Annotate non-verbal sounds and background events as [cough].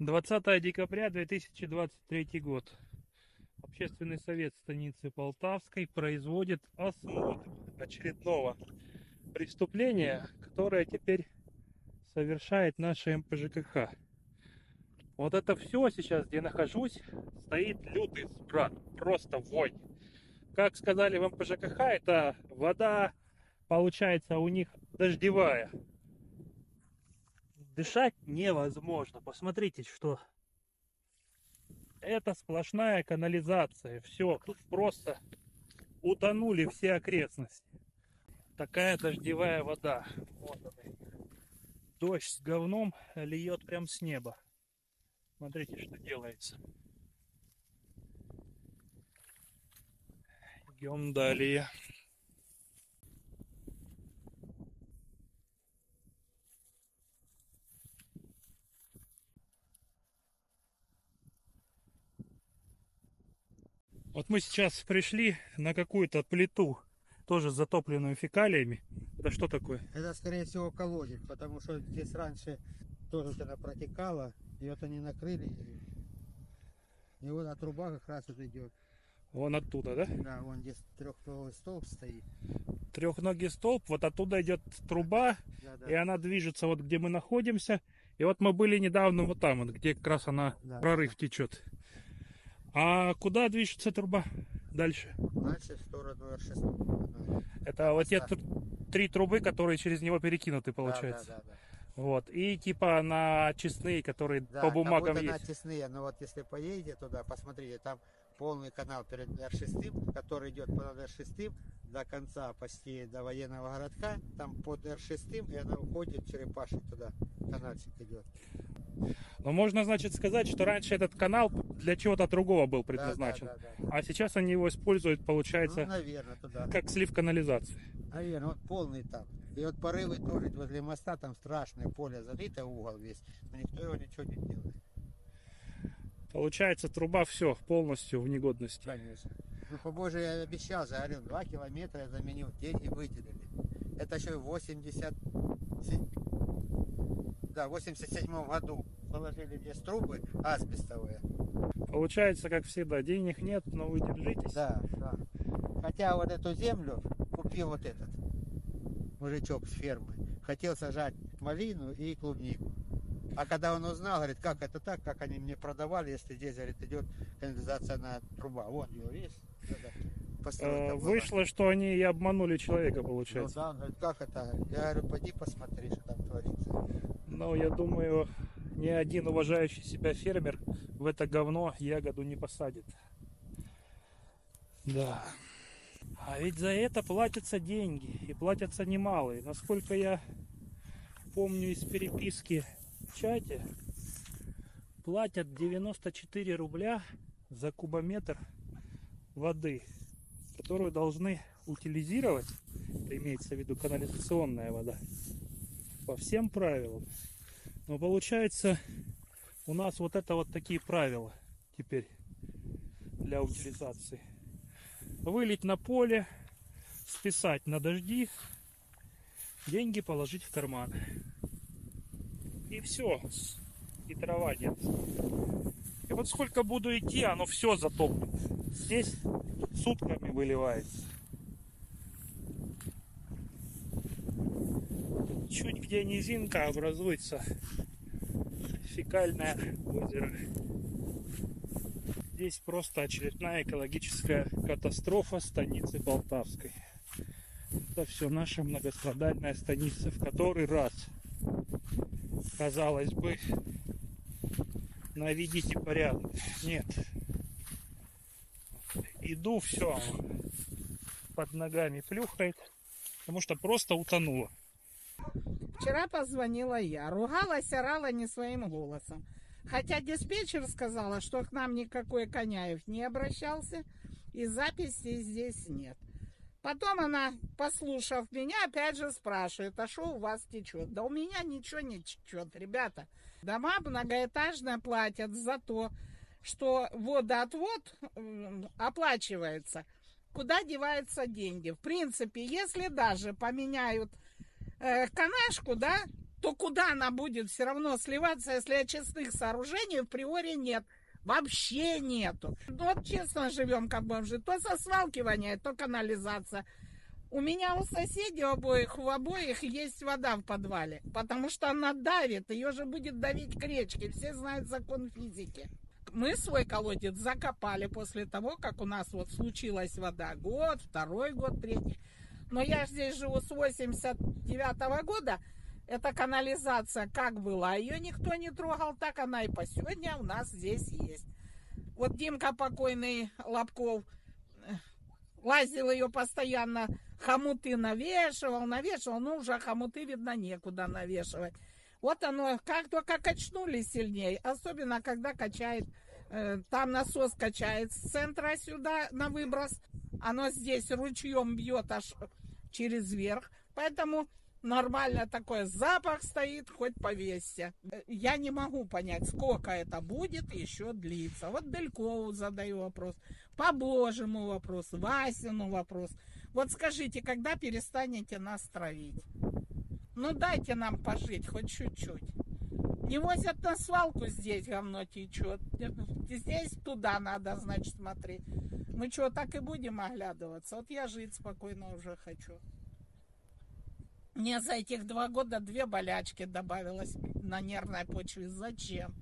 20 декабря 2023 год. Общественный совет станицы Полтавской производит осмотр очередного преступления, которое теперь совершает наша МПЖКХ. Вот это все сейчас, где нахожусь, стоит лютый спрат, просто вонь. Как сказали в МПЖКХ, это вода, получается, у них дождевая. Дышать невозможно. Посмотрите, что это сплошная канализация. Все, тут просто утонули все окрестности. Такая дождевая вода. Вот она. Дождь с говном льет прям с неба. Смотрите, что делается. Идем далее. Вот мы сейчас пришли на какую-то плиту, тоже затопленную фекалиями. Это что такое? Это, скорее всего, колодец, потому что здесь раньше тоже вот это протекало, и вот они накрыли. И вот от труба как раз вот идет. Вон оттуда, да? Да, вон здесь трехновый столб стоит. Трехногий столб, вот оттуда идет труба, Да, да. и она движется вот где мы находимся. И вот мы были недавно вот там, вот, где как раз она, Да. прорыв течет. А куда движется труба дальше? Дальше в сторону Р6. Это вот те тр- три трубы, которые через него перекинуты, получается. Да, да, да. Вот. И типа на честные, которые Да, по бумагам есть. натисные, но вот если поедете туда, посмотрите, там полный канал перед Р6, который идет под Р6 до конца почти до военного городка, там под Р6, и она уходит черепашек туда, канальчик идет. Но можно, значит, сказать, что раньше этот канал для чего-то другого был предназначен. Да, да, да, да. А сейчас они его используют, Ну, получается, наверное, туда. как слив канализации. Наверное, вот полный там. И вот порывы тоже возле моста, там страшное поле залито, угол весь. Но никто его ничего не делает. Получается, труба все полностью в негодности. Конечно. Ну, побоже, я обещал же, говорю, два километра я заменил, деньги выделили. Это еще в 87... Да, в 87 году положили здесь трубы асбестовые. Получается, как всегда, денег нет, но вы держитесь. Да, да. Хотя вот эту землю купил вот этот мужичок с фермы. Хотел сажать малину и клубнику. А когда он узнал, говорит, как это так, как они мне продавали, если здесь, говорит, идет канализация на труба. Вот? Это постройка Э. Вышло, что они и обманули человека, Ну получается. да, он говорит, как это? Я говорю, пойди посмотри, что там творится. Но я думаю, ни один уважающий себя фермер в это говно ягоду не посадит. Да. А ведь за это платятся деньги. И платятся немалые. Насколько я помню из переписки в чате, платят 94 рубля за кубометр воды, которую должны утилизировать, имеется в виду канализационная вода, по всем правилам. Но получается, у нас вот это вот такие правила теперь для утилизации. Вылить на поле, списать на дожди, деньги положить в карман. И все. И трава нет. И вот сколько буду идти, оно все затоплено. Здесь сутками выливается. Чуть где низинка образуется фекальное озеро. Здесь просто очередная экологическая катастрофа станицы Полтавской. Это все наша многострадальная станица, в который раз, казалось бы, наведите порядок. Нет. Иду, все, под ногами плюхает, потому что просто утонула. Вчера позвонила я, ругалась, орала не своим голосом. Хотя диспетчер сказала, что к нам никакой Коняев не обращался, и записи здесь нет. Потом она, послушав меня, опять же спрашивает, а что у вас течет? Да у меня ничего не течет, ребята. Дома многоэтажные платят за то, что водоотвод оплачивается. Куда деваются деньги? В принципе, если даже поменяют э, канашку, да, то куда она будет все равно сливаться, если очистных сооружений в приоре нет? Вообще нету. Ну, вот честно живем, как бомжи. То со свалки воняет, то канализация. У меня у соседей обоих, у обоих есть вода в подвале, потому что она давит, ее же будет давить к речке. Все знают закон физики. Мы свой колодец закопали после того, как у нас вот случилась вода. Год, второй год, третий. Но я здесь живу с 89 года. Эта канализация как была, ее никто не трогал, так она и по сегодня у нас здесь есть. Вот Димка покойный Лобков э, лазил ее постоянно, хомуты навешивал, навешивал, ну уже хомуты, видно, некуда навешивать. Вот оно, как только качнули сильнее, особенно когда качает, э, там насос качает с центра сюда на выброс, оно здесь ручьем бьет аж через верх, поэтому нормально такой запах стоит, хоть повесься. Э, Я не могу понять, сколько это будет еще длиться. Вот Делькову задаю вопрос, по Божьему вопрос, Васину вопрос. Вот скажите, когда перестанете нас травить? Ну дайте нам пожить хоть чуть-чуть. Не возят на свалку здесь говно течет. [laughs] Здесь туда надо, значит, смотреть. Мы что, так и будем оглядываться? Вот я жить спокойно уже хочу. Мне за этих два года две болячки добавилось на нервной почве. Зачем?